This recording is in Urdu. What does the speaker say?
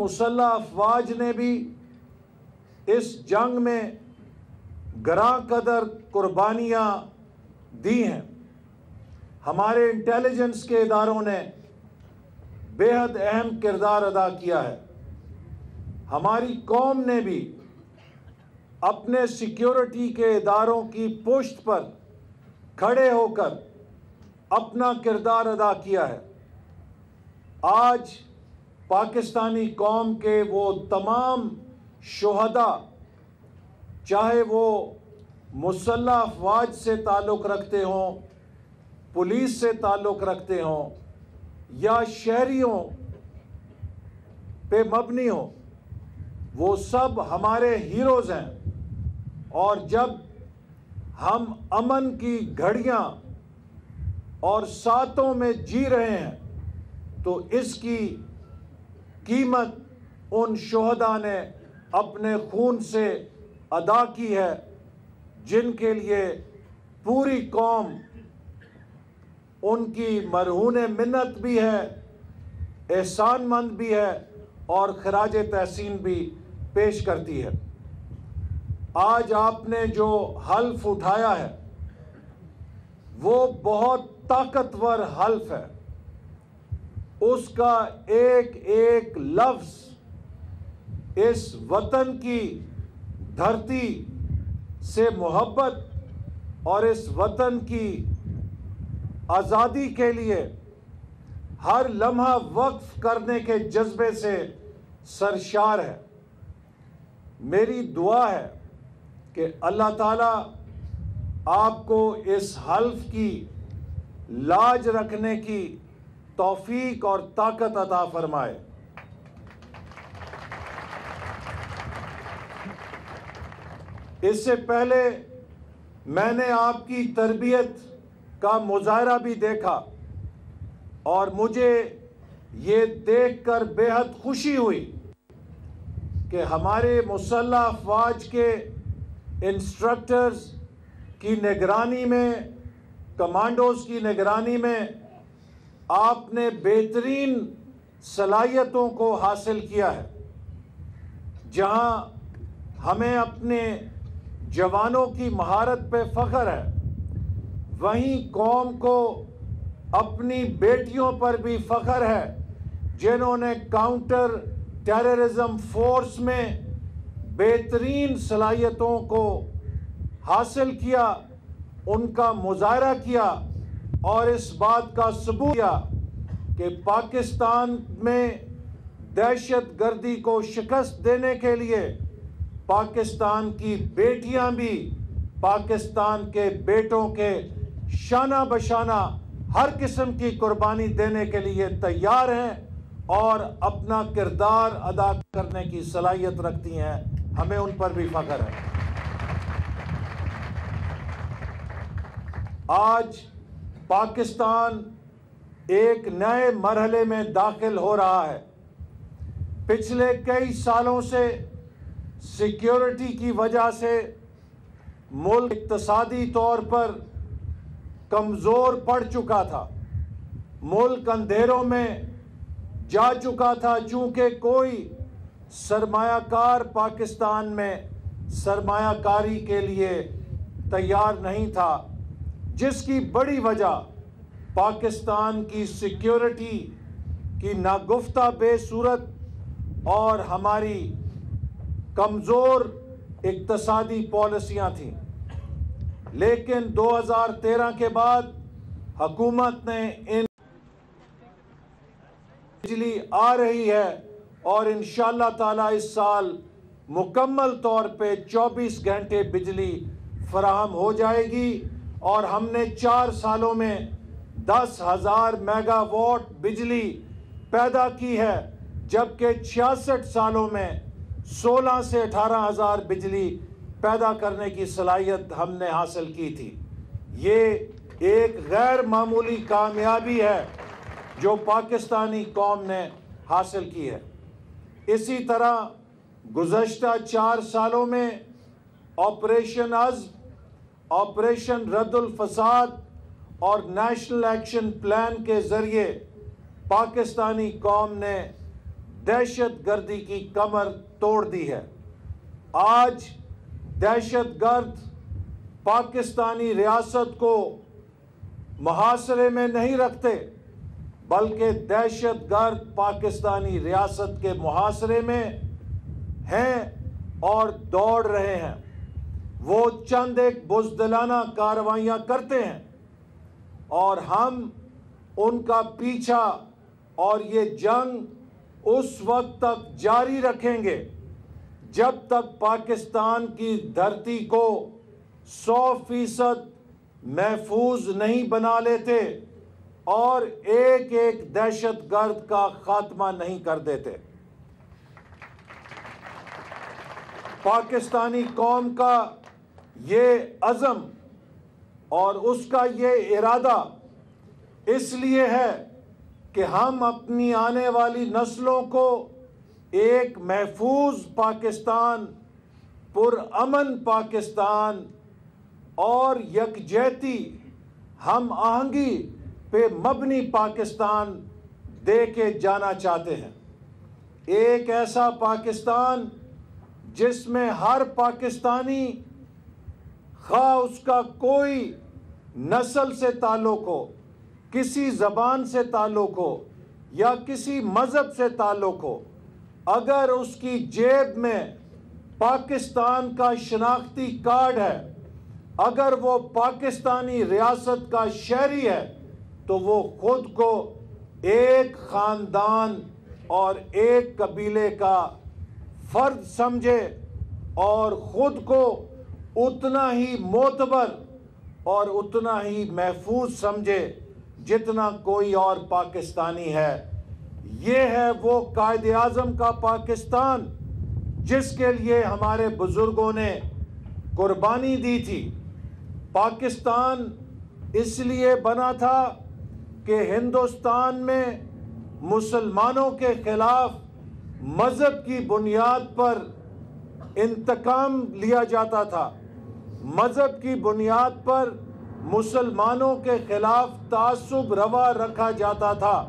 مسلح افواج نے بھی اس جنگ میں گراں قدر قربانیاں دی ہیں۔ ہمارے انٹیلیجنس کے اداروں نے بے حد اہم کردار ادا کیا ہے۔ ہماری قوم نے بھی اپنے سیکیورٹی کے اداروں کی پشت پر کھڑے ہو کر اپنا کردار ادا کیا ہے۔ آج پاکستانی قوم کے وہ تمام شہداء، چاہے وہ مسلح افواج سے تعلق رکھتے ہوں، پولیس سے تعلق رکھتے ہوں، یا شہریوں پہ مبنی ہوں، وہ سب ہمارے ہیروز ہیں۔ اور جب ہم امن کی گھڑیاں اور ساتوں میں جی رہے ہیں، تو اس کی قیمت ان شہداء نے اپنے خون سے ادا کی ہے، جن کے لیے پوری قوم ان کی مرہون منت بھی ہے، احسان مند بھی ہے اور خراج تحسین بھی پیش کرتی ہے۔ آج آپ نے جو حلف اٹھایا ہے، وہ بہت طاقتور حلف ہے۔ اس کا ایک ایک لفظ اس وطن کی دھرتی سے محبت اور اس وطن کی آزادی کے لیے ہر لمحہ وقف کرنے کے جذبے سے سرشار ہے۔ میری دعا ہے کہ اللہ تعالیٰ آپ کو اس حلف کی لاج رکھنے کی توفیق اور طاقت عطا فرمائے۔ اس سے پہلے میں نے آپ کی تربیت کا مظاہرہ بھی دیکھا اور مجھے یہ دیکھ کر بے حد خوشی ہوئی کہ ہمارے مسلح افواج کے انسٹرکٹرز کی نگرانی میں، کمانڈوز کی نگرانی میں آپ نے بہترین صلاحیتوں کو حاصل کیا ہے، جہاں ہمیں اپنے جوانوں کی مہارت پہ فخر ہے، وہیں قوم کو اپنی بیٹیوں پر بھی فخر ہے، جنہوں نے کاؤنٹر ٹیررزم فورس میں بہترین صلاحیتوں کو حاصل کیا، ان کا مظاہرہ کیا۔ اور اس بات کا ثبوت کیا کہ پاکستان میں دہشت گردی کو شکست دینے کے لیے پاکستان کی بیٹیاں بھی پاکستان کے بیٹوں کے شانہ بشانہ ہر قسم کی قربانی دینے کے لیے تیار ہیں اور اپنا کردار ادا کرنے کی صلاحیت رکھتی ہیں۔ ہمیں ان پر بھی فخر ہے۔ آج پاکستان ایک نئے مرحلے میں داخل ہو رہا ہے۔ پچھلے کئی سالوں سے سیکیورٹی کی وجہ سے ملک اقتصادی طور پر کمزور پڑ چکا تھا۔ ملک اندھیروں میں جا چکا تھا، چونکہ کوئی سرمایہ کار پاکستان میں سرمایہ کاری کے لیے تیار نہیں تھا۔ جس کی بڑی وجہ پاکستان کی سیکیورٹی کی ناگفتہ بے صورت اور ہماری کمزور اقتصادی پالیسیاں تھیں۔ لیکن دو ہزار تیرہ کے بعد حکومت نے ان بجلی آ رہی ہے اور انشاءاللہ تعالی اس سال مکمل طور پہ چوبیس گھنٹے بجلی فراہم ہو جائے گی۔ اور ہم نے چار سالوں میں دس ہزار میگا واٹ بجلی پیدا کی ہے، جبکہ چھیاسٹھ سالوں میں سولہ سے اٹھارہ ہزار بجلی پیدا کرنے کی صلاحیت ہم نے حاصل کی تھی۔ یہ ایک غیر معمولی کامیابی ہے جو پاکستانی قوم نے حاصل کی ہے۔ اسی طرح گزشتہ چار سالوں میں آپریشن از آپریشن رد الفساد اور نیشنل ایکشن پلان کے ذریعے پاکستانی قوم نے دہشت گردی کی کمر توڑ دی ہے۔ آج دہشت گرد پاکستانی ریاست کو محاصرے میں نہیں رکھتے، بلکہ دہشت گرد پاکستانی ریاست کے محاصرے میں ہیں اور دوڑ رہے ہیں۔ وہ چند ایک بزدلانہ کاروائیاں کرتے ہیں اور ہم ان کا پیچھا اور یہ جنگ اس وقت تک جاری رکھیں گے جب تک پاکستان کی دھرتی کو سو فیصد محفوظ نہیں بنا لیتے اور ایک ایک دہشت گرد کا خاتمہ نہیں کر دیتے۔ پاکستانی قوم کا یہ عزم اور اس کا یہ ارادہ اس لیے ہے کہ ہم اپنی آنے والی نسلوں کو ایک محفوظ پاکستان، پر امن پاکستان اور یکجہتی، ہم آہنگی پہ مبنی پاکستان دے کے جانا چاہتے ہیں۔ ایک ایسا پاکستان جس میں ہر پاکستانی خواہ اس کا کوئی نسل سے تعلق ہو، کسی زبان سے تعلق ہو یا کسی مذہب سے تعلق ہو، اگر اس کی جیب میں پاکستان کا شناختی کارڈ ہے، اگر وہ پاکستانی ریاست کا شہری ہے، تو وہ خود کو ایک خاندان اور ایک قبیلے کا فرد سمجھے اور خود کو اتنا ہی معتبر اور اتنا ہی محفوظ سمجھے جتنا کوئی اور پاکستانی ہے۔ یہ ہے وہ قائد اعظم کا پاکستان جس کے لیے ہمارے بزرگوں نے قربانی دی تھی۔ پاکستان اس لیے بنا تھا کہ ہندوستان میں مسلمانوں کے خلاف مذہب کی بنیاد پر انتقام لیا جاتا تھا۔ مذہب کی بنیاد پر مسلمانوں کے خلاف تعصب روا رکھا جاتا تھا۔